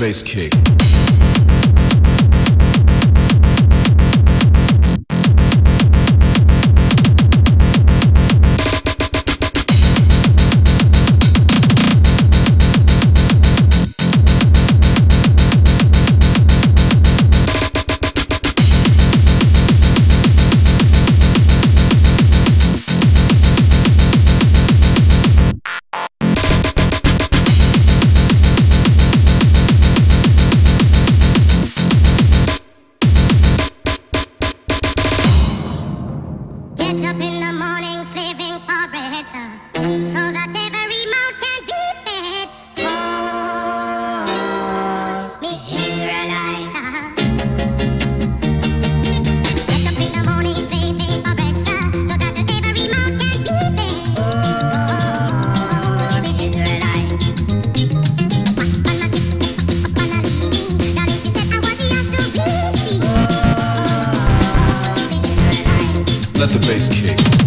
bass kick. Get up Let the bass kick.